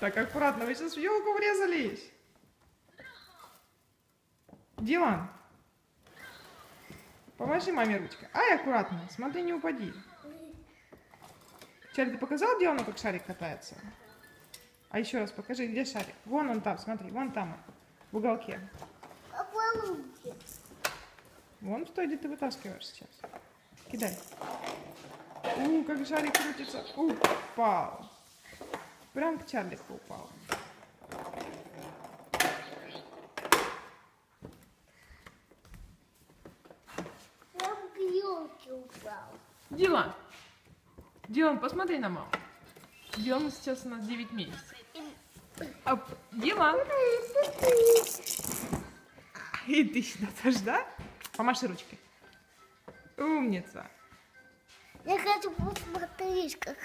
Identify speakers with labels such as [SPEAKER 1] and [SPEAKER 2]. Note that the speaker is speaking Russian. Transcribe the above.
[SPEAKER 1] Так, аккуратно, вы сейчас в елку врезались. Дилан, помаши маме ручкой. Ай, аккуратно, смотри, не упади. Чарли, ты показал Дилану, как шарик катается? А еще раз покажи, где шарик? Вон он там, смотри, вон там, в уголке.
[SPEAKER 2] А.
[SPEAKER 1] Вон что, где ты вытаскиваешь сейчас. Кидай. У, как шарик крутится. Упал. Прям к Чарлику упал.
[SPEAKER 2] Я в елке упал.
[SPEAKER 1] Дилан. Дилан, посмотри на маму. Дилан сейчас у нас 9 месяцев. А, Дилан. И ты сюда тоже, да? Помаши ручкой. Умница.
[SPEAKER 2] Я хочу посмотреть, как